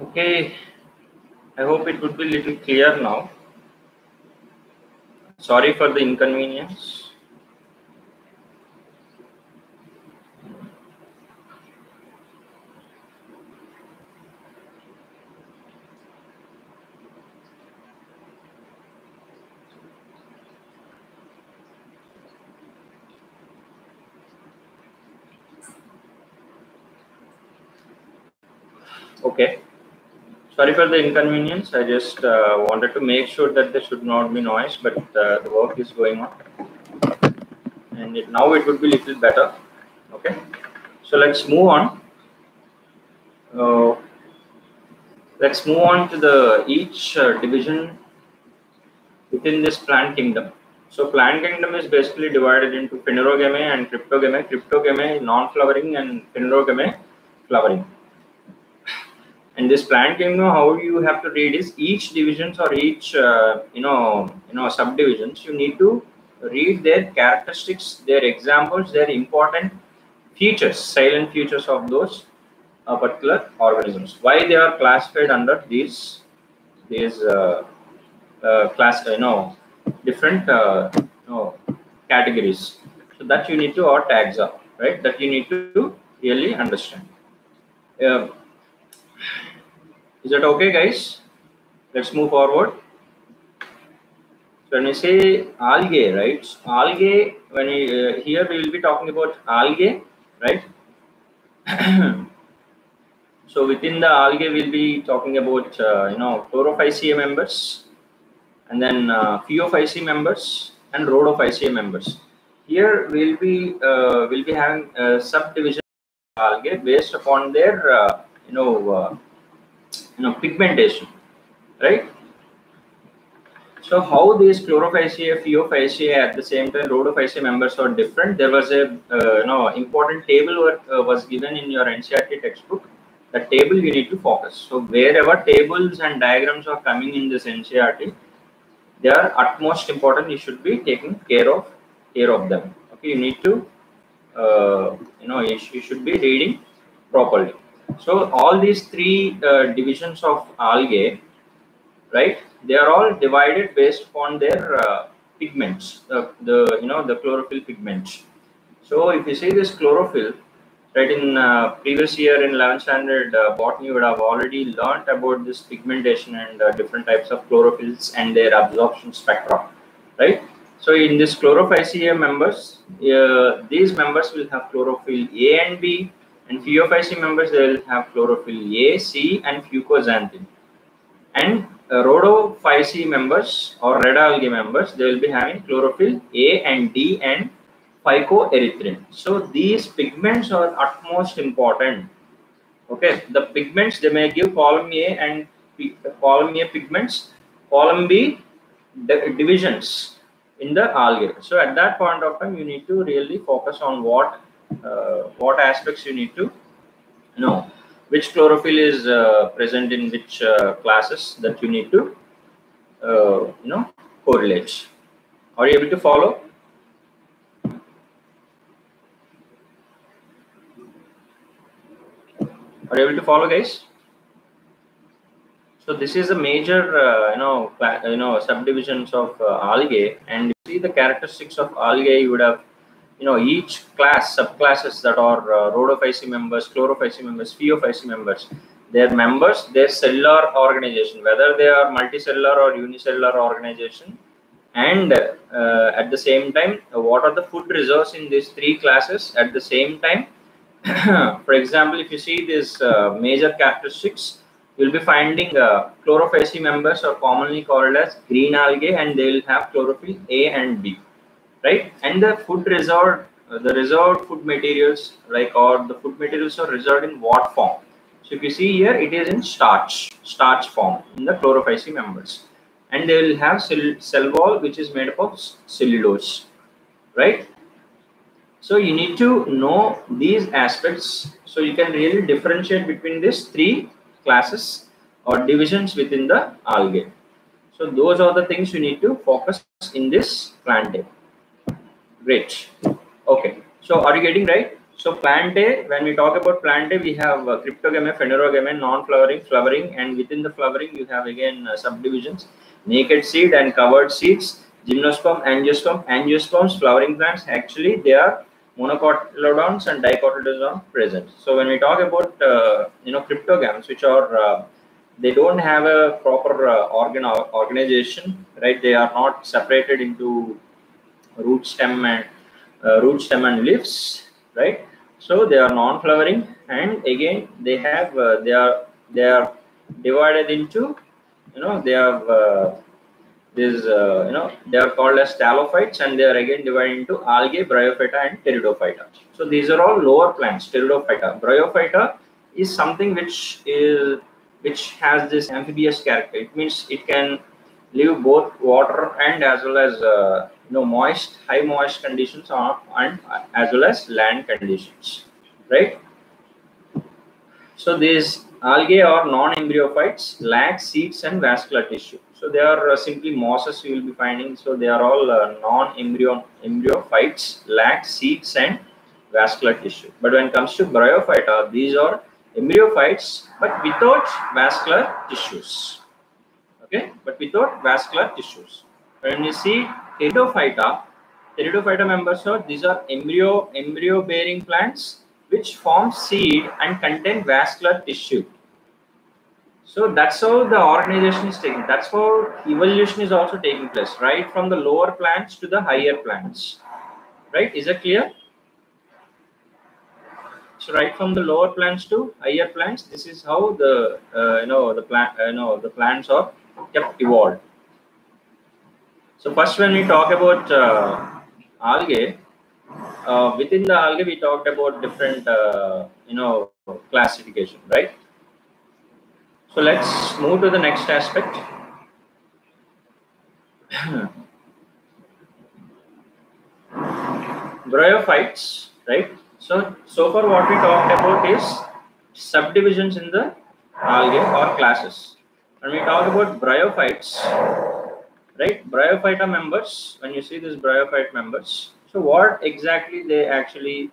Okay, I hope it would be little clear now. Sorry for the inconvenience. Okay. Sorry for the inconvenience. I just uh, wanted to make sure that there should not be noise, but uh, the work is going on. And it, now it would be little better. Okay. So let's move on. Uh, let's move on to the each uh, division within this plant kingdom. So plant kingdom is basically divided into phanerogamy and cryptogamy. Cryptogamy non-flowering and phanerogamy flowering and this plant know, how you have to read is each divisions or each uh, you know you know subdivisions you need to read their characteristics their examples their important features silent features of those uh, particular organisms. Why they are classified under these these uh, uh class you know different uh, you know, categories. So that you need to or tags up right? That you need to really understand. Uh, is that okay, guys? Let's move forward. So when we say algae, right? Algae, when we, uh, here we will be talking about algae, right? so within the algae, we'll be talking about, uh, you know, chlorophyceae members, and then uh, phaeophyceae members, and rhodophyceae members. Here we'll be uh, we'll be having subdivision algae based upon their, uh, you know, uh, you know pigmentation right? So how these chlorophyceae phaeophyceae at the same time rhodophyceae members are different. There was a uh, you know important table work uh, was given in your ncert textbook. The table you need to focus. So wherever tables and diagrams are coming in this ncert they are utmost important. You should be taking care of care of them. Okay you need to uh, you know you, sh you should be reading properly so all these three uh, divisions of algae, right? They are all divided based on their uh, pigments, uh, the you know the chlorophyll pigments. So if you see this chlorophyll, right in uh, previous year in 11th standard uh, botany, you would have already learned about this pigmentation and uh, different types of chlorophylls and their absorption spectra, right? So in this chlorophyceae members, these members will have chlorophyll A and B, and phaeophyceae members, they will have chlorophyll A, C, and fucoxanthin. And uh, rhodophyceae members or red algae members, they will be having chlorophyll A and D and phycoerythrin. So these pigments are utmost important. Okay, the pigments they may give column A and column A pigments, column B divisions in the algae. So at that point of time, you need to really focus on what what aspects you need to know? Which chlorophyll is uh, present in which uh, classes that you need to you know correlate? Are you able to follow? Are you able to follow guys? So this is a major uh, you know you know subdivisions of uh, algae and you see the characteristics of algae you would have you know each class subclasses that are uh, members chlorophyceae members phaeophyceae members their members their cellular organization whether they are multicellular or unicellular organization and uh, at the same time what are the food reserves in these three classes at the same time? For example if you see these uh, major characteristics you'll be finding uh, members are commonly called as green algae and they will have chlorophyll a and b right? And the food reserved, uh, the reserved food materials, like or the food materials are reserved in what form? So if you see here, it is in starch, starch form in the chlorophyceae members, and they will have cell, wall which is made up of cellulose, right? So you need to know these aspects so you can really differentiate between these three classes or divisions within the algae. So those are the things you need to focus in this plant table. Great. Okay. So are you getting right? So Plantae, when we talk about Plantae, we have uh, phanerogame, non-flowering, flowering, and within the flowering, you have again uh, subdivisions, naked seed and covered seeds, gymnosperm, angiosperm, angiosperms, flowering plants. Actually, they are monocotyledons and dicotyledons present. So when we talk about uh, you know cryptogams, which are uh, they don't have a proper uh, organ organization, right? They are not separated into root stem and uh, root stem and leaves, right? So they are non-flowering, and again they have uh, they are they are divided into you know they have uh, this uh, you know they are called as thallophytes, and they are again divided into algae, bryophyta, and pteridophyta. So these are all lower plants. Pteridophyta, bryophyta is something which is which has this amphibious character. It means it can live both water and as well as uh, you know moist, high moist conditions are, and as well as land conditions, right? So these algae or non-embryophytes lack seeds and vascular tissue. So they are uh, simply mosses you will be finding. So they are all uh, non-embryo embryophytes, lack seeds and vascular tissue. But when it comes to bryophyta, these are embryophytes but without vascular tissues. Okay, but without vascular tissues. When you see pteridophyta, pteridophyta members are these are embryo embryo bearing plants which form seed and contain vascular tissue. So that's how the organization is taking. That's how evolution is also taking place, right? From the lower plants to the higher plants. Right? Is that clear? So right from the lower plants to higher plants, this is how the uh, you know the plant uh, you know the plants are kept evolved. So first, when we talk about uh, algae, uh, within the algae, we talked about different, uh, you know, classification, right? So let's move to the next aspect. Bryophytes, right? So, so far what we talked about is subdivisions in the algae or classes. When we talk about bryophytes, right? Bryophyta members, when you see these bryophyte members, so what exactly they actually,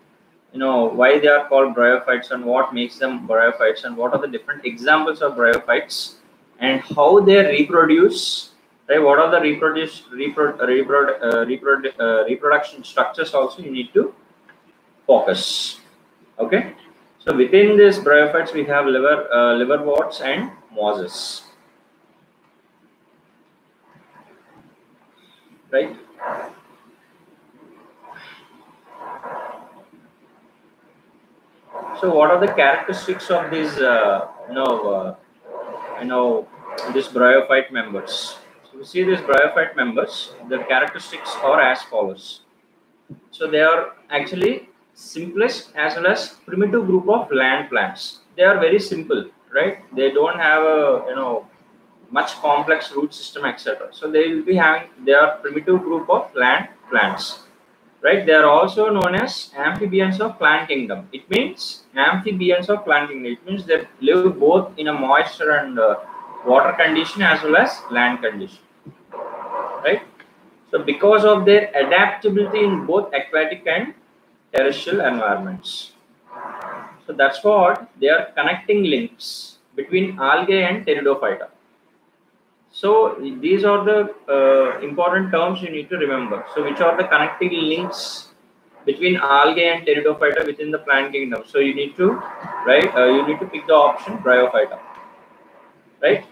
you know, why they are called bryophytes and what makes them bryophytes and what are the different examples of bryophytes and how they reproduce, right? What are the reproduce, repro, repro, uh, uh, reproduction structures also you need to focus, okay? So within this bryophytes, we have liver, uh, liverworts and mosses, right? So, what are the characteristics of these, uh, you know, uh, you know, these bryophyte members? So, we see these bryophyte members. The characteristics are as follows. So, they are actually simplest as well as primitive group of land plants. They are very simple, right? They don't have a, you know, much complex root system, etc. So, they will be having. They are primitive group of land plants right? They are also known as amphibians of plant kingdom. It means amphibians of plant kingdom. It means they live both in a moisture and uh, water condition as well as land condition, right? So because of their adaptability in both aquatic and terrestrial environments. So that's what they are connecting links between algae and pteridophyta. So these are the uh, important terms you need to remember. So which are the connecting links between algae and pteridophyta within the plant kingdom. So you need to, right, uh, you need to pick the option bryophyta, right?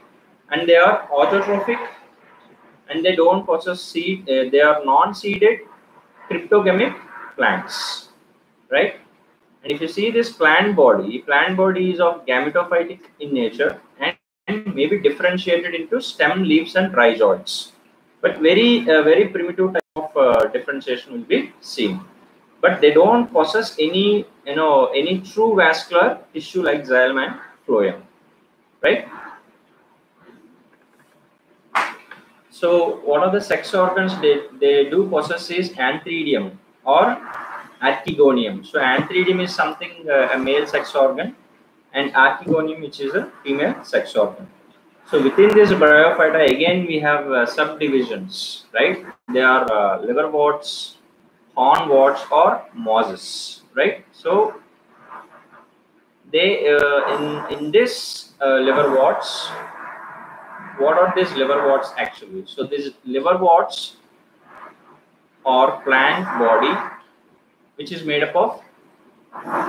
And they are autotrophic and they don't possess seed, uh, they are non-seeded cryptogamic plants, right? And if you see this plant body, plant body is of gametophytic in nature and may be differentiated into stem, leaves, and rhizoids. But very, uh, very primitive type of uh, differentiation will be seen. But they don't possess any, you know, any true vascular tissue like xylem and phloem, right? So, what are the sex organs they, they do possess is antheridium or archegonium. So, antheridium is something uh, a male sex organ and archegonium which is a female sex organ. So within this bryophyta again we have uh, subdivisions, right? They are uh, liverworts, hornworts or mosses, right? So they uh, in in this uh, liverworts, what are these liverworts actually? So these liverworts are plant body, which is made up of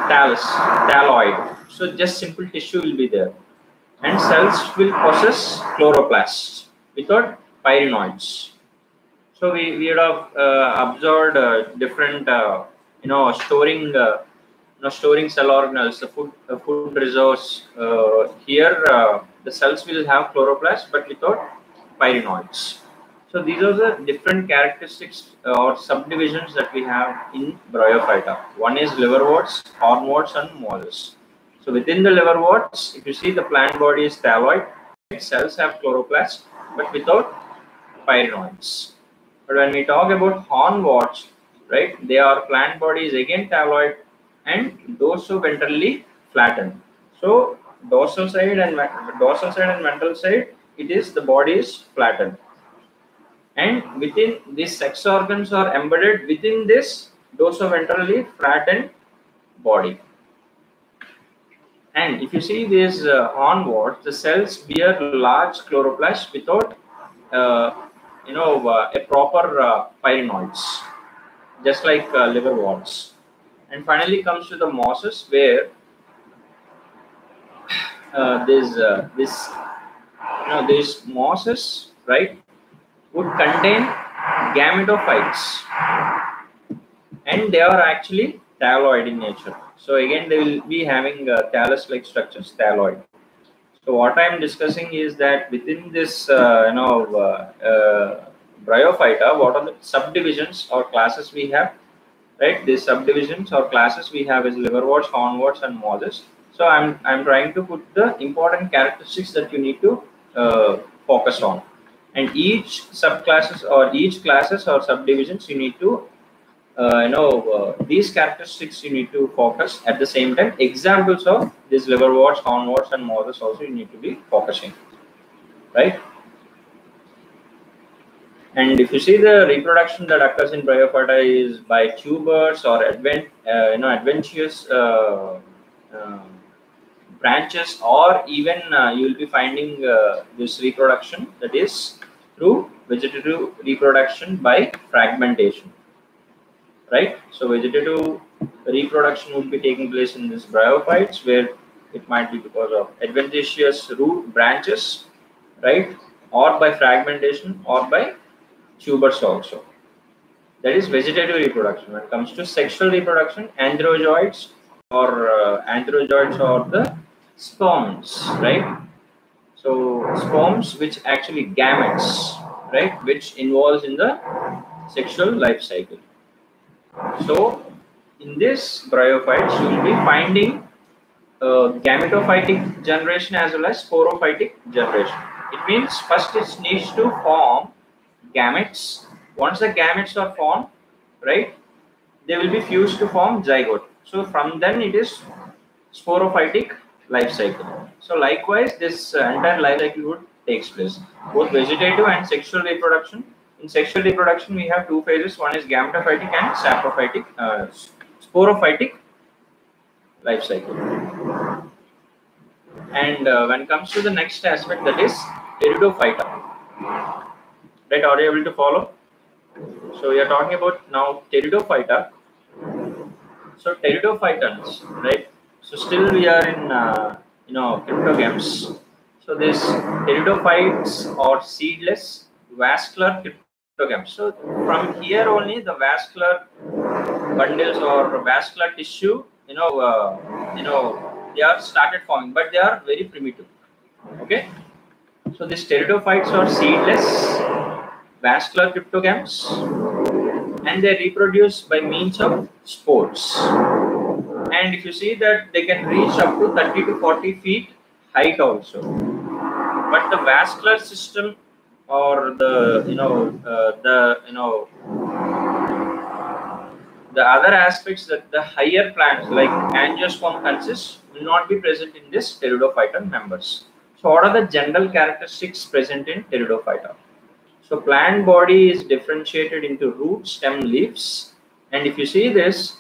thallus, thalloid. So just simple tissue will be there, and cells will possess chloroplasts without pyrenoids. So we, we would have uh, observed uh, different, uh, you know, storing, uh, you know, storing cell organelles, the food, uh, food resource. Uh, here, the cells will have chloroplasts, but without pyrenoids. So these are the different characteristics or subdivisions that we have in Bryophyta. One is liverworts, hornworts, and mollusks. So within the liverworts, if you see the plant body is thalloid, cells have chloroplasts, but without pyrenoids. But when we talk about hornworts, right, they are plant bodies again thalloid and dorso-ventrally flattened. So dorsal side and dorsal side and ventral side, it is the body is flattened. And within these sex organs are embedded within this dorso-ventrally flattened body. And if you see these uh, hornworts, the cells bear large chloroplasts without uh, you know, uh, a proper uh, pyrenoids, just like uh, liverworts. And finally comes to the mosses where uh, this, uh, this, you know, these mosses, right, would contain gametophytes and they are actually thalloid in nature. So again, they will be having uh, thallus-like structures, thalloid. So what I'm discussing is that within this, uh, you know, uh, uh, bryophyta, what are the subdivisions or classes we have, right? These subdivisions or classes we have is liverworts, hornworts, and mosses. So I'm I'm trying to put the important characteristics that you need to uh, focus on, and each subclasses or each classes or subdivisions you need to uh, you know uh, these characteristics you need to focus at the same time. Examples of these liverworts hornworts and mollusks also you need to be focusing right? And if you see the reproduction that occurs in bryophyta is by tubers or advent uh, you know adventitious uh, uh, branches or even uh, you will be finding this reproduction that is through vegetative reproduction by fragmentation right? So vegetative reproduction would be taking place in these bryophytes where it might be because of adventitious root branches, right? Or by fragmentation or by tubers also. That is vegetative reproduction. When it comes to sexual reproduction, antherozoids or uh, antherozoids or the sperms, right? So sperms which actually gametes, right? Which involves in the sexual life cycle. So in this bryophytes, you will be finding uh, gametophytic generation as well as sporophytic generation. It means first it needs to form gametes. Once the gametes are formed, right, they will be fused to form zygote. So from then it is sporophytic life cycle. So likewise, this uh, entire life cycle would takes place. Both vegetative and sexual reproduction in sexual reproduction, we have two phases. One is gametophytic and saprophytic, uh, sporophytic life cycle. And uh, when it comes to the next aspect, that is pteridophyta. Right? Are you able to follow? So we are talking about now pteridophyta. So pteridophytans, right? So still we are in, uh, you know, cryptogams. So these pteridophytes are seedless vascular cryptogams. So from here only the vascular bundles or vascular tissue, you know, uh, you know, they are started forming, but they are very primitive. Okay. So these pteridophytes are seedless vascular cryptogams and they reproduce by means of spores. And if you see that they can reach up to 30 to 40 feet height also. But the vascular system or the you know uh, the you know the other aspects that the higher plants like angiosperm consists will not be present in this pteridophyton members. So what are the general characteristics present in pteridophyta? So plant body is differentiated into root, stem, leaves and if you see this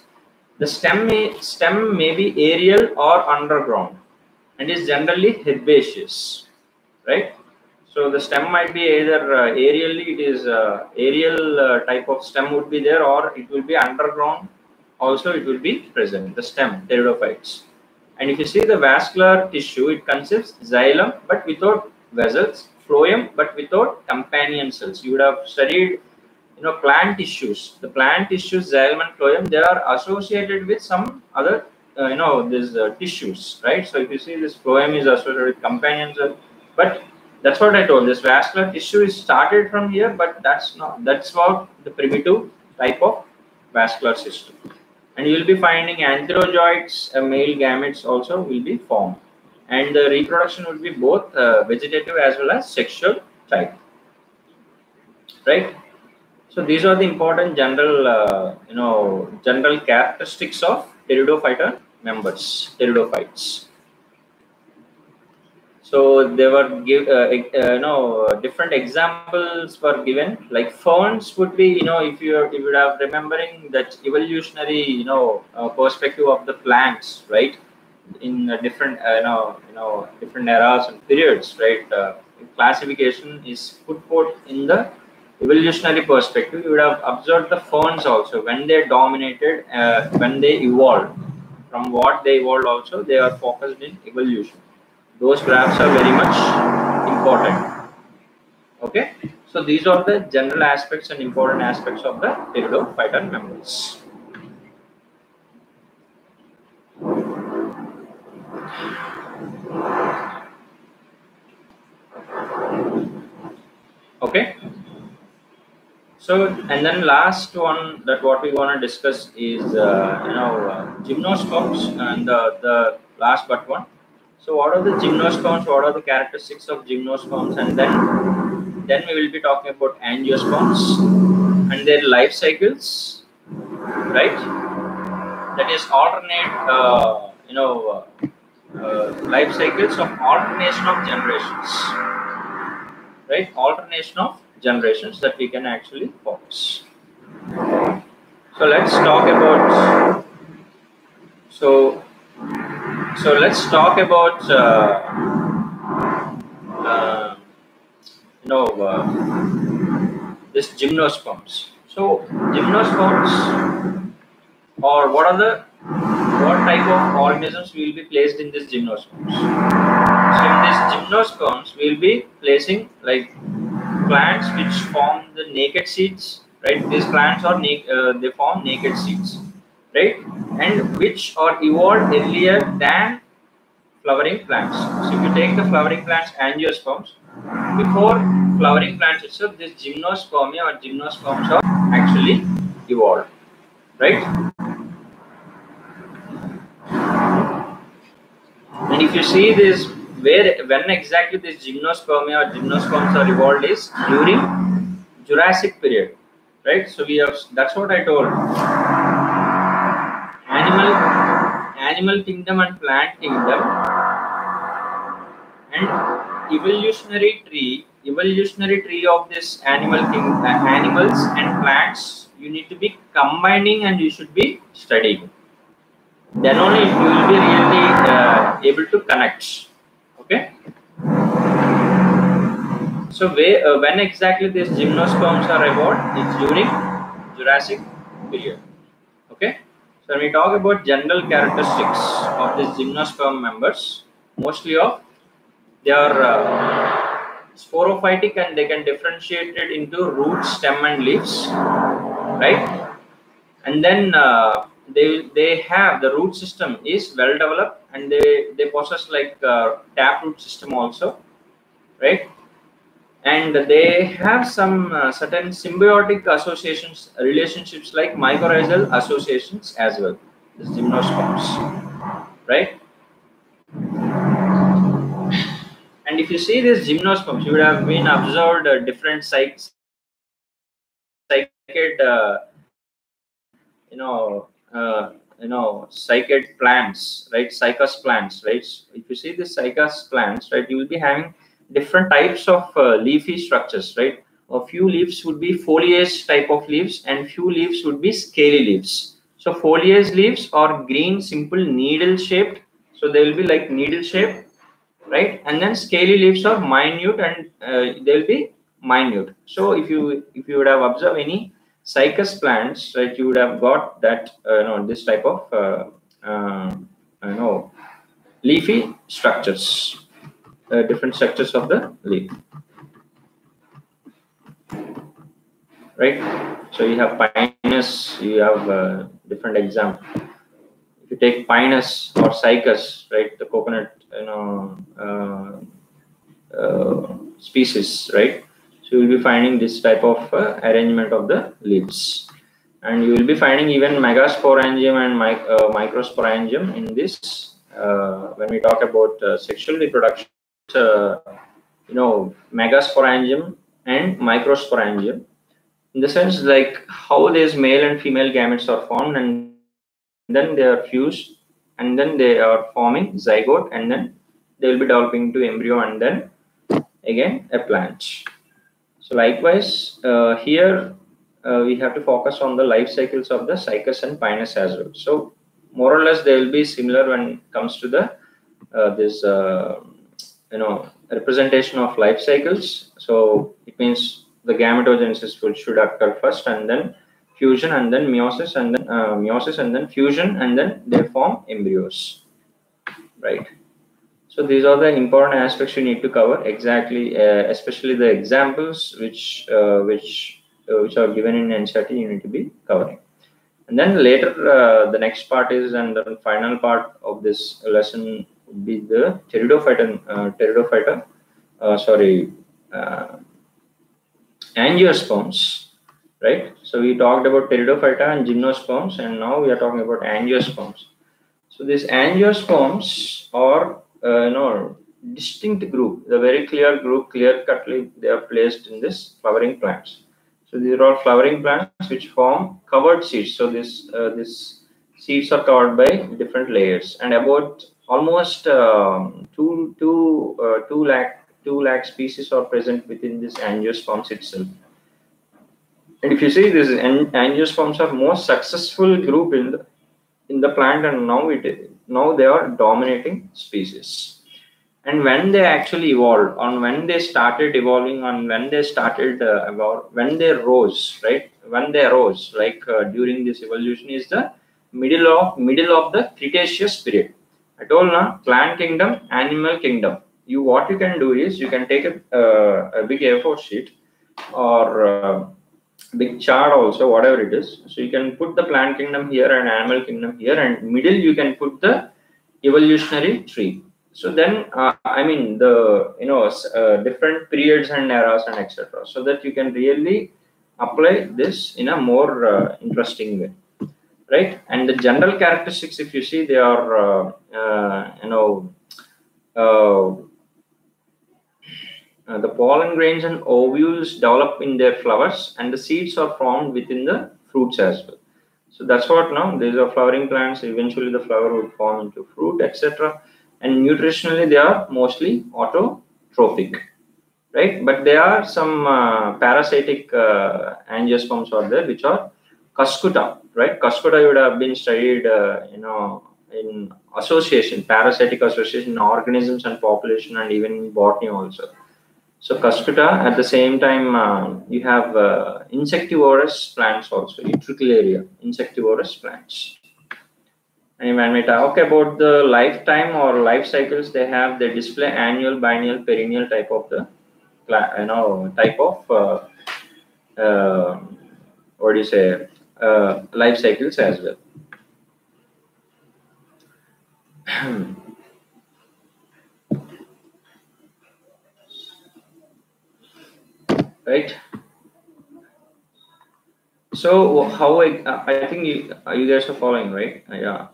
The stem may, stem may be aerial or underground and is generally herbaceous, right? So the stem might be either uh, aerially, it is uh, aerial uh, type of stem would be there or it will be underground. Also, it will be present, the stem, pteridophytes. And if you see the vascular tissue, it consists xylem but without vessels, phloem but without companion cells. You would have studied you know plant tissues the plant tissues xylem and phloem they are associated with some other uh, you know these uh, tissues right so if you see this phloem is associated with companion cells, but that's what i told. This vascular tissue is started from here but that's not that's what the primitive type of vascular system. And you will be finding antherozoids uh, male gametes also will be formed. And the reproduction will be both uh, vegetative as well as sexual type. Right? So these are the important general, uh, you know, general characteristics of pteridophyta members, pteridophytes. So they were give, uh, uh, know, different examples were given. Like ferns would be, you know, if you if you are remembering that evolutionary, you know, uh, perspective of the plants, right? In different, uh, you know, you know, different eras and periods, right? Uh, classification is put forth in the evolutionary perspective, you would have observed the ferns also when they dominated, uh, when they evolved. From what they evolved also, they are focused in evolution. Those graphs are very much important. Okay, so these are the general aspects and important aspects of the pteridophyton members. Okay. So, and then last one that what we want to discuss is, uh, you know, uh, gymnosperms and uh, the last but one. So, what are the gymnosperms? What are the characteristics of gymnosperms? And then, then we will be talking about angiosperms and their life cycles, right? That is alternate, uh, you know, uh, uh, life cycles of alternation of generations, right? Alternation of generations that we can actually focus. So let's talk about so so let's talk about uh, uh, you know uh, this gymnosperms. So gymnosperms or what are the what type of organisms will be placed in this gymnosperms? So in this gymnosperms we'll be placing like plants which form the naked seeds, right? These plants are uh, they form naked seeds, right? And which are evolved earlier than flowering plants. So if you take the flowering plants angiosperms, before flowering plants itself, this gymnospermia or gymnosperms are actually evolved, right? And if you see this where when exactly this gymnospermia or gymnosperms are evolved is during Jurassic period, right? So we have that's what I told. Animal, animal kingdom and plant kingdom, and evolutionary tree, evolutionary tree of this animal king, uh, animals and plants. You need to be combining and you should be studying. Then only you will be really uh, able to connect okay so uh, when exactly these gymnosperms are evolved it's during jurassic period so when we talk about general characteristics of these gymnosperm members. Mostly of they are uh, sporophytic and they can differentiate it into roots stem and leaves right? And then uh, they they have the root system is well developed and they they possess like uh, tap root system also right and they have some uh, certain symbiotic associations relationships like mycorrhizal associations as well. The gymnosperms right? And if you see these gymnosperms you would have been observed uh, different sites cycad uh, you know uh, you know cycad plants right? Cycas plants right? If you see the cycas plants right you will be having different types of uh, leafy structures right a few leaves would be foliage type of leaves and few leaves would be scaly leaves So foliage leaves are green, simple, needle shaped. So they will be like needle shaped, right? And then scaly leaves are minute and uh, they'll be minute. So if you if you would have observed any cycas plants, right, you would have got that uh, you know this type of uh, uh, you know leafy structures, uh, different structures of the leaf, right? So you have pinus, you have uh, different example. If you take pinus or cycas, right, the coconut, you know, uh, uh, species, right? So you will be finding this type of uh, arrangement of the leaves. And you will be finding even megasporangium and mic uh, microsporangium in this. Uh, when we talk about uh, sexual reproduction, uh, you know, megasporangium and microsporangium. In the sense like how these male and female gametes are formed and then they are fused and then they are forming zygote and then they will be developing into embryo and then again a plant. So likewise, uh, here uh, we have to focus on the life cycles of the cycas and pinus as well. So more or less they will be similar when it comes to the uh, this uh, you know representation of life cycles. So it means the gametogenesis will, should occur first and then fusion and then meiosis and then uh, meiosis and then fusion and then they form embryos, right? So these are the important aspects you need to cover exactly, uh, especially the examples which uh, which uh, which are given in NCERT you need to be covering. And then later, uh, the next part is and the final part of this lesson be the pteridophyta, uh, pteridophyta, uh, sorry, uh, angiosperms, right? So we talked about pteridophyta and gymnosperms, and now we are talking about angiosperms. So these angiosperms are uh, you know distinct group the very clear group clear cutly they are placed in this flowering plants so these are all flowering plants which form covered seeds so this uh, this seeds are covered by different layers and about almost um, two two uh, two lakh two lakh species are present within this angiosperms itself. And if you see this angiosperms are most successful group in the in the plant and now it now they are dominating species. And when they actually evolved on when they started evolving on when they started uh, about when they rose right? When they rose like uh, during this evolution is the middle of middle of the cretaceous period i told now plant kingdom animal kingdom. You what you can do is you can take a, uh, a big a4 sheet or uh, big chart also whatever it is. So you can put the plant kingdom here and animal kingdom here and middle you can put the evolutionary tree. So then uh, i mean the you know uh, different periods and eras and etc so that you can really apply this in a more uh, interesting way right? And the general characteristics if you see they are uh, uh, you know uh, uh, the pollen grains and ovules develop in their flowers and the seeds are formed within the fruits as well. So that's what now these are flowering plants. Eventually the flower will form into fruit etc and nutritionally they are mostly autotrophic right? But there are some uh, parasitic uh, angiosperms are there which are cuscuta right? Cuscuta would have been studied uh, you know in association parasitic association organisms and population and even botany also. So cuscuta at the same time uh, you have uh, insectivorous plants also utricularia insectivorous plants. And when we talk about the lifetime or life cycles they have they display annual biennial perennial type of the you know type of uh, uh, what do you say uh, life cycles as well. Right. So how I, I think you, you guys are following right? Yeah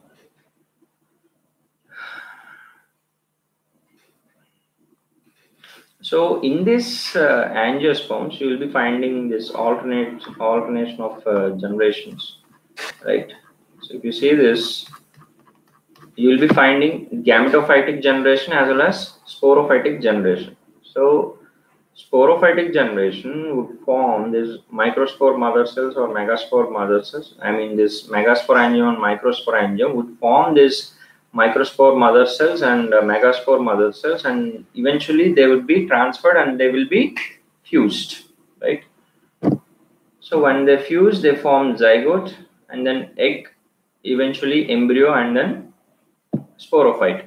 So in this uh, angiosperms, you will be finding this alternate alternation of uh, generations, right? So if you see this, you will be finding gametophytic generation as well as sporophytic generation. So sporophytic generation would form these microspore mother cells or megaspore mother cells. I mean, this megasporangium and microsporangium would form this microspore mother cells and uh, megaspore mother cells, and eventually they would be transferred and they will be fused, right? So when they fuse, they form zygote and then egg, eventually embryo, and then sporophyte.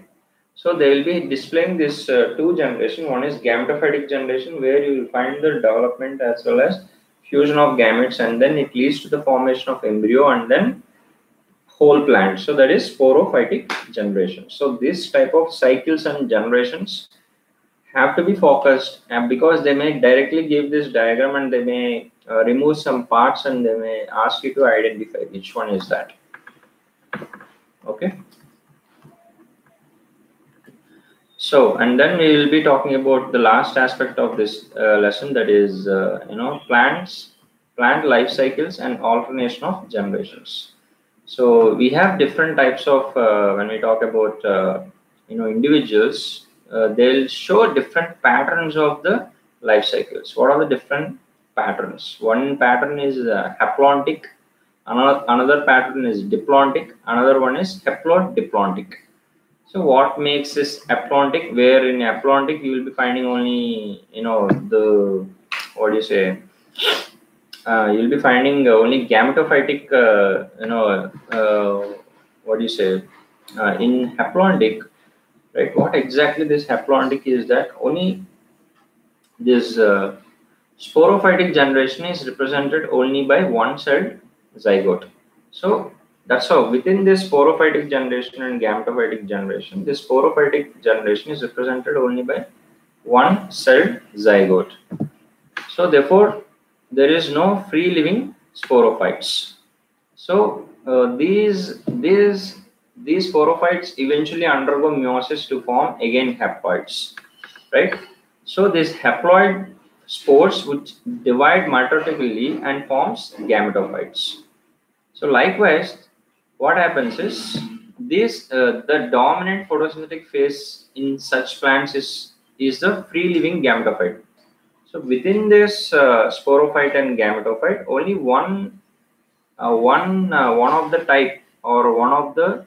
So they will be displaying this uh, two generation. One is gametophytic generation, where you will find the development as well as fusion of gametes, and then it leads to the formation of embryo and then whole plant. So that is sporophytic generation. So this type of cycles and generations have to be focused, and because they may directly give this diagram and they may uh, remove some parts and they may ask you to identify which one is that. Okay. So, and then we will be talking about the last aspect of this uh, lesson that is, uh, you know, plants, plant life cycles and alternation of generations. So we have different types of, uh, when we talk about, uh, you know, individuals, uh, they'll show different patterns of the life cycles. What are the different patterns? One pattern is uh, haplontic, another, another pattern is diplontic, another one is haplodiplontic so what makes this haplontic? Where in haplontic you will be finding only you know the what do you say? Uh, you'll be finding only gametophytic uh, you know uh, what do you say uh, in haplontic right what exactly this haplontic is that only this uh, sporophytic generation is represented only by one celled zygote so that's how within this sporophytic generation and gametophytic generation, this sporophytic generation is represented only by one celled zygote. So therefore, there is no free living sporophytes. So uh, these these these sporophytes eventually undergo meiosis to form again haploids, right? So this haploid spores would divide mitotically and forms gametophytes. So likewise, what happens is this uh, the dominant photosynthetic phase in such plants is is the free living gametophyte so within this uh, sporophyte and gametophyte only one uh, one uh, one of the type or one of the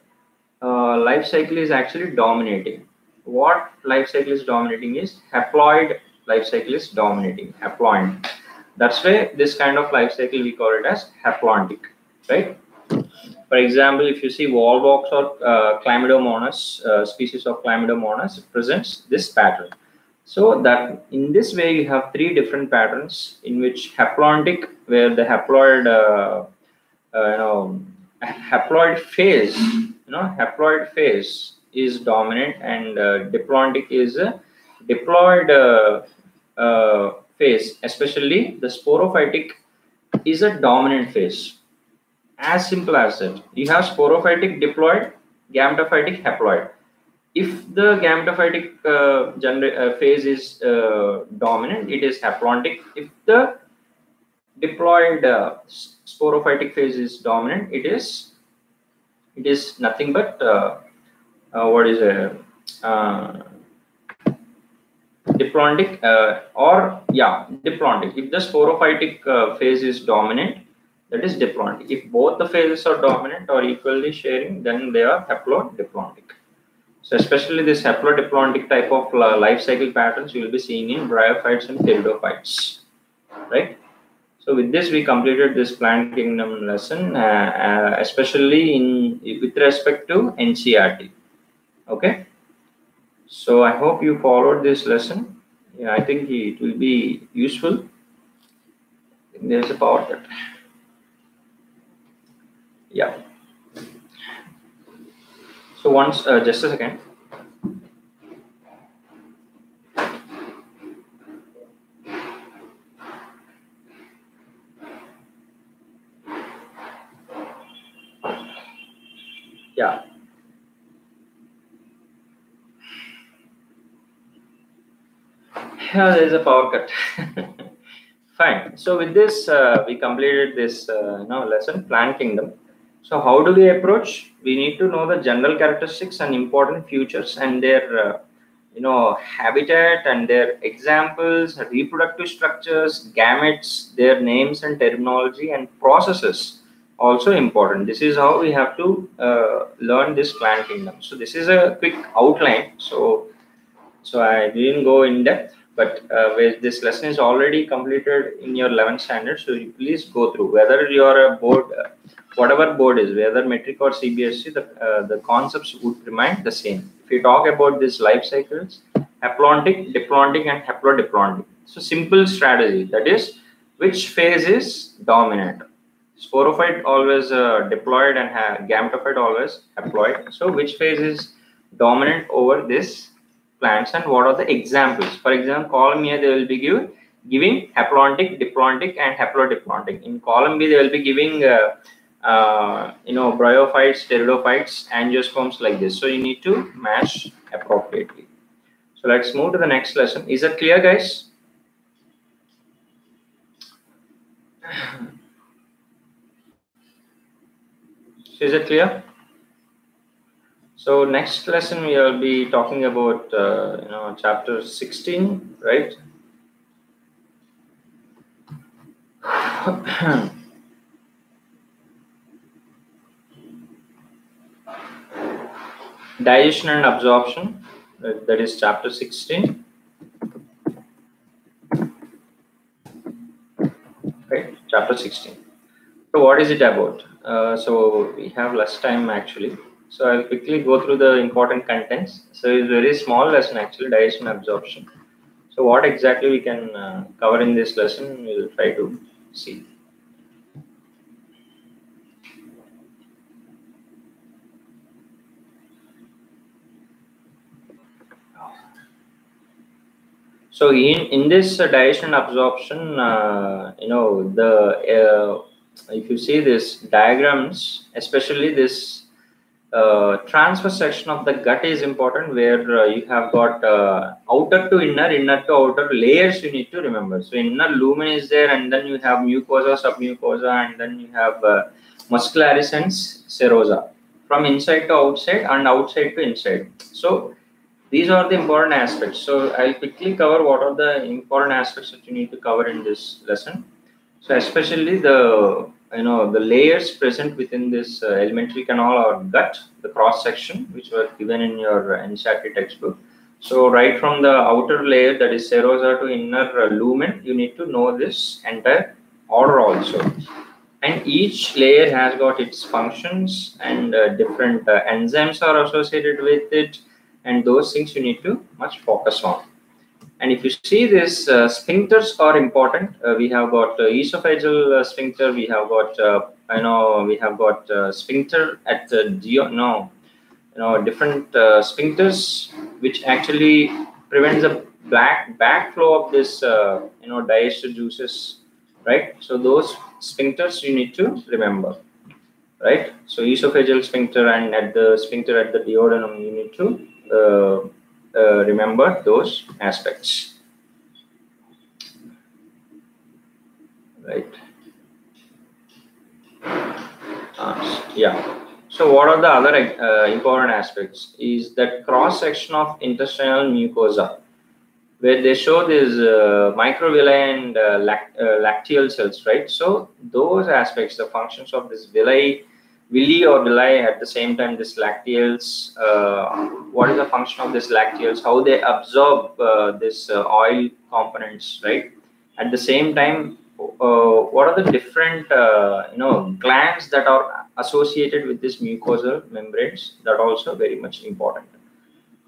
uh, life cycle is actually dominating. What life cycle is dominating is haploid life cycle is dominating haploid. That's why this kind of life cycle we call it as haplontic right? For example, if you see Volvox or uh, Chlamydomonas, uh, species of Chlamydomonas presents this pattern. So that in this way you have three different patterns in which haplontic, where the haploid, uh, uh, you know, haploid phase, you know, haploid phase is dominant, and uh, diplontic is a diploid uh, uh, phase. Especially the sporophytic is a dominant phase as simple as that. You have sporophytic diploid, gametophytic haploid. If the gametophytic uh, uh, phase is uh, dominant, it is haplontic. If the diploid uh, sporophytic phase is dominant, it is it is nothing but uh, uh, what is a diplontic or yeah diplontic. If the sporophytic phase is dominant, that is diplontic. If both the phases are dominant or equally sharing, then they are haplodiplontic. So especially this haplodiplontic type of life cycle patterns you will be seeing in bryophytes and pteridophytes, right? So with this, we completed this plant kingdom lesson, uh, uh, especially in with respect to NCERT. Okay. So I hope you followed this lesson. Yeah, I think it will be useful. There's a power cut yeah so once uh, just a second. Yeah. Yeah there's a power cut. Fine. So with this uh, we completed this uh, you know lesson plant kingdom so how do we approach? We need to know the general characteristics and important features and their uh, you know habitat and their examples reproductive structures gametes their names and terminology and processes also important. This is how we have to uh, learn this plant kingdom. So this is a quick outline. So so i didn't go in depth but uh, this lesson is already completed in your 11th standard. So you please go through whether you are a board uh, whatever board is whether matric or cbsc the uh, the concepts would remain the same if you talk about these life cycles, haplontic, diplontic, and haplodiplontic. So simple strategy that is which phase is dominant. Sporophyte always uh, and gametophyte always haploid. So which phase is dominant over this plants and what are the examples? For example, column here they will be give, giving haplontic, diplontic, and haplodiplontic. In column B they will be giving uh, uh, you know, bryophytes, pteridophytes, angiosperms like this. So you need to match appropriately. So let's move to the next lesson. Is that clear, guys? Is it clear? So next lesson we will be talking about uh, you know chapter 16, right? digestion and absorption that is chapter 16 right chapter 16 so what is it about? Uh, so we have less time actually. So i'll quickly go through the important contents. So it's very small lesson actually digestion absorption. So what exactly we can uh, cover in this lesson we'll try to see So in in this uh, digestion absorption, uh, you know the uh, if you see this diagrams, especially this uh, transverse section of the gut is important, where uh, you have got outer to inner, inner to outer layers. You need to remember. So inner lumen is there, and then you have mucosa, submucosa, and then you have muscularis and serosa from inside to outside and outside to inside. So these are the important aspects. So i'll quickly cover what are the important aspects that you need to cover in this lesson. So especially the you know the layers present within this uh, alimentary canal or gut the cross section which were given in your NCERT textbook. So right from the outer layer that is serosa to inner uh, lumen you need to know this entire order also. And each layer has got its functions and uh, different uh, enzymes are associated with it and those things you need to much focus on. And if you see this uh, sphincters are important. Uh, we have got uh, esophageal uh, sphincter we have got uh, i know we have got uh, sphincter at the geo no you know different sphincters which actually prevents the back backflow of this you know digestive juices right? So those sphincters you need to remember right? So esophageal sphincter and at the sphincter at the duodenum you need to remember those aspects. Right. Uh, yeah. So what are the other uh, important aspects is that cross section of intestinal mucosa where they show these uh, microvilli and uh, uh, lacteal cells, right? So those aspects, the functions of this villi villi or villi at the same time this lacteals uh, what is the function of this lacteals how they absorb uh, this uh, oil components right? At the same time uh, what are the different uh, you know glands that are associated with this mucosal membranes that also very much important?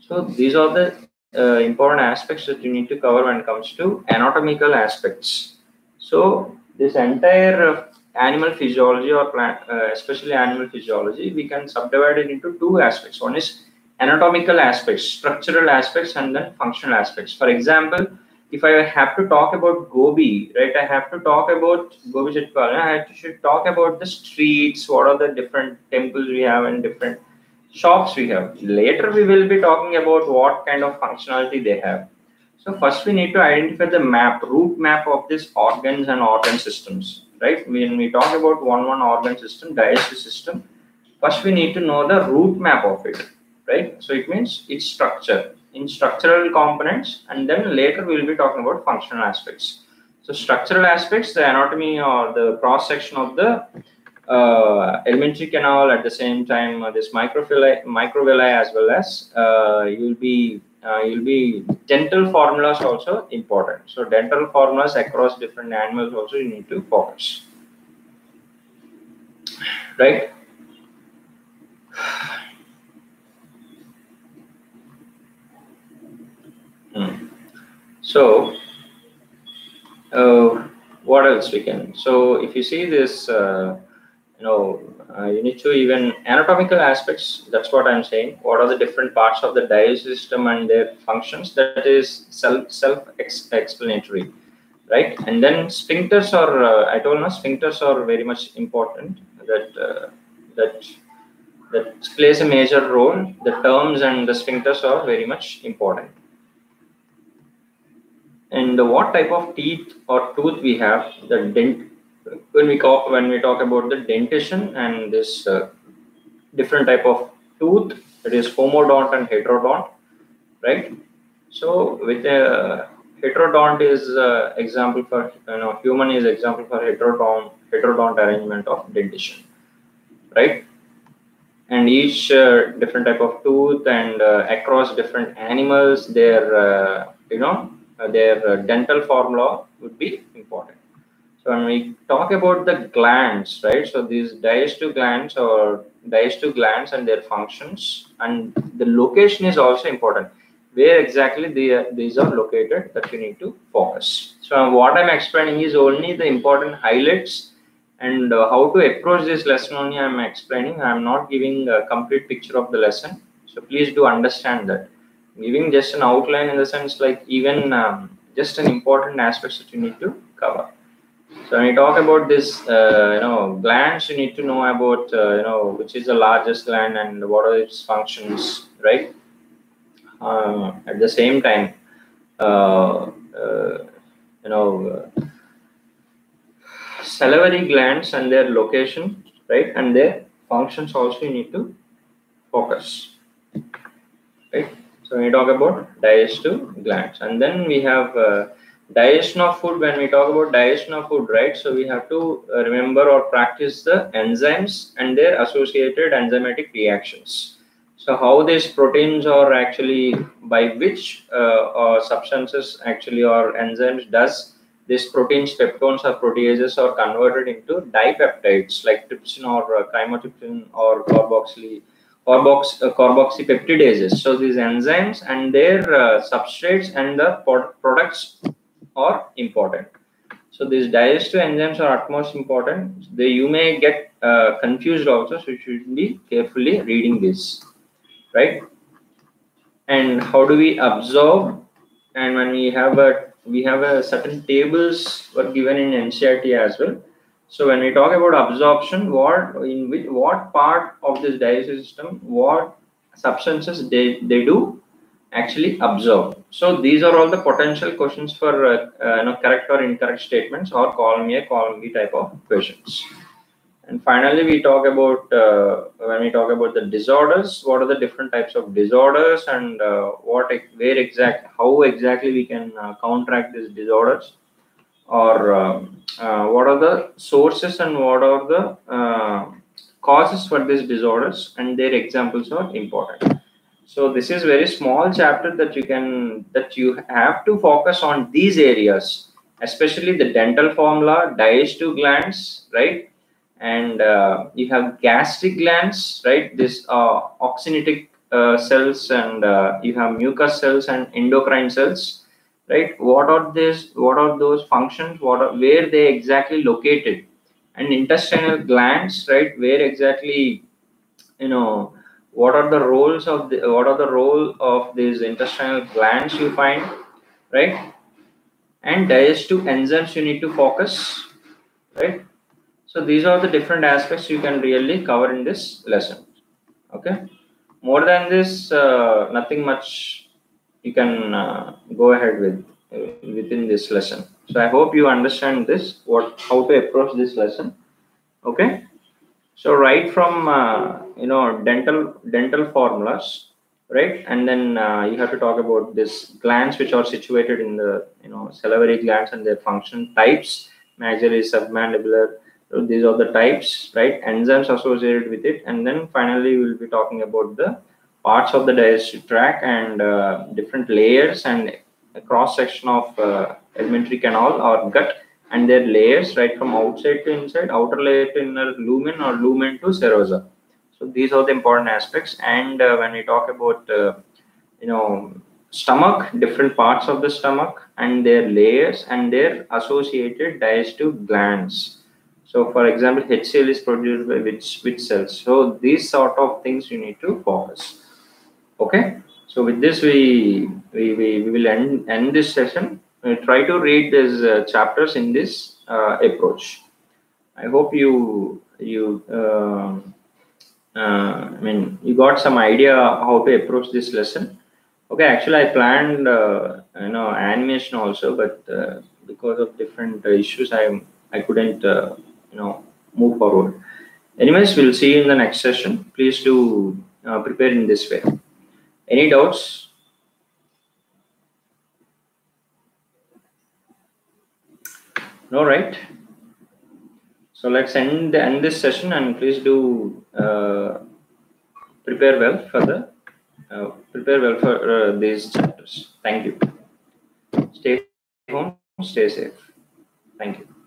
So these are the uh, important aspects that you need to cover when it comes to anatomical aspects. So this entire animal physiology or plant, uh, especially animal physiology, we can subdivide it into two aspects. One is anatomical aspects, structural aspects, and then functional aspects. For example, if I have to talk about Gobi, right, I have to talk about Gobi Chitpal, I should talk about the streets, what are the different temples we have and different shops we have. Later, we will be talking about what kind of functionality they have. So first we need to identify the map, root map of these organs and organ systems right? When we talk about one one organ system, digestive system, first we need to know the root map of it, right? So it means its structure. in structural components and then later we'll be talking about functional aspects. So structural aspects, the anatomy or the cross section of the uh, alimentary canal at the same time uh, this microvilli, microvilli as well as uh, you'll be uh, you'll be dental formulas also important. So dental formulas across different animals also you need to focus. Right? Hmm. So, uh, what else we can? So, if you see this, uh, you know, uh, you need to even anatomical aspects. That's what I'm saying. What are the different parts of the digestive system and their functions? That is self self explanatory, right? And then sphincters are. Uh, I told you, sphincters are very much important. That uh, that that plays a major role. The terms and the sphincters are very much important and what type of teeth or tooth we have the dent when we talk when we talk about the dentition and this uh, different type of tooth it is homodont and heterodont right so with a heterodont is uh, example for you know human is example for heterodont heterodont arrangement of dentition right and each uh, different type of tooth and uh, across different animals their uh, you know uh, their uh, dental formula would be important. When we talk about the glands, right? So these digestive glands or digestive glands and their functions and the location is also important. Where exactly they, these are located that you need to focus. So what I'm explaining is only the important highlights and uh, how to approach this lesson only I'm explaining. I'm not giving a complete picture of the lesson. So please do understand that giving just an outline in the sense like even um, just an important aspects that you need to cover. So when you talk about this, uh, you know, glands, you need to know about, uh, you know, which is the largest gland and what are its functions, right? Uh, at the same time, uh, uh, you know, salivary glands and their location, right, and their functions also you need to focus, right? So when we talk about digestive glands, and then we have uh, digestion of food. When we talk about digestion of food, right? So we have to uh, remember or practice the enzymes and their associated enzymatic reactions. So how these proteins are actually by which uh, substances actually or enzymes does these proteins, peptones or proteases are converted into dipeptides like trypsin or uh, chymotrypsin or carboxyl carbox, uh, carboxypeptidases. So these enzymes and their uh, substrates and the products are important. So these digestive enzymes are utmost important. They you may get uh, confused also, so you should be carefully reading this, right? And how do we absorb? And when we have a we have a certain tables were given in NCERT as well. So when we talk about absorption, what in which what part of this digestive system, what substances they, they do actually absorb. So these are all the potential questions for uh, uh, you know, correct or incorrect statements or column A, column B type of questions. And finally, we talk about uh, when we talk about the disorders, what are the different types of disorders and uh, what where exact how exactly we can uh, counteract these disorders or um, uh, what are the sources and what are the causes for these disorders and their examples are important so this is very small chapter that you can that you have to focus on these areas especially the dental formula digestive glands right? And uh, you have gastric glands right? This uh, oxyntic uh, cells and uh, you have mucus cells and endocrine cells right? What are this what are those functions? What are where they exactly located? And intestinal glands right? Where exactly you know what are the roles of the what are the role of these intestinal glands you find right and digestive enzymes you need to focus right so these are the different aspects you can really cover in this lesson okay more than this uh, nothing much you can uh, go ahead with uh, within this lesson. So I hope you understand this, what how to approach this lesson. Okay. So right from uh, you know dental dental formulas, right? And then uh, you have to talk about this glands which are situated in the you know salivary glands and their function types, majorly submandibular. So these are the types, right? Enzymes associated with it, and then finally we'll be talking about the parts of the digestive tract and uh, different layers and cross section of uh, alimentary canal or gut and their layers right from outside to inside outer layer to inner lumen or lumen to serosa so these are the important aspects. And uh, when we talk about, uh, you know, stomach, different parts of the stomach and their layers and their associated digestive glands. So, for example, HCl is produced by which which cells. So these sort of things you need to focus. Okay. So with this, we we, we, we will end end this session. Try to read these uh, chapters in this uh, approach. I hope you you. Um, uh, I mean, you got some idea how to approach this lesson. Okay, actually, I planned you know animation also, but because of different issues, I I couldn't you know move forward. Anyways, we'll see you in the next session. Please do uh, prepare in this way. Any doubts? No, right? So let's end the end this session and please do uh, prepare well for the uh, prepare well for uh, these chapters. Thank you. Stay home, stay safe. Thank you.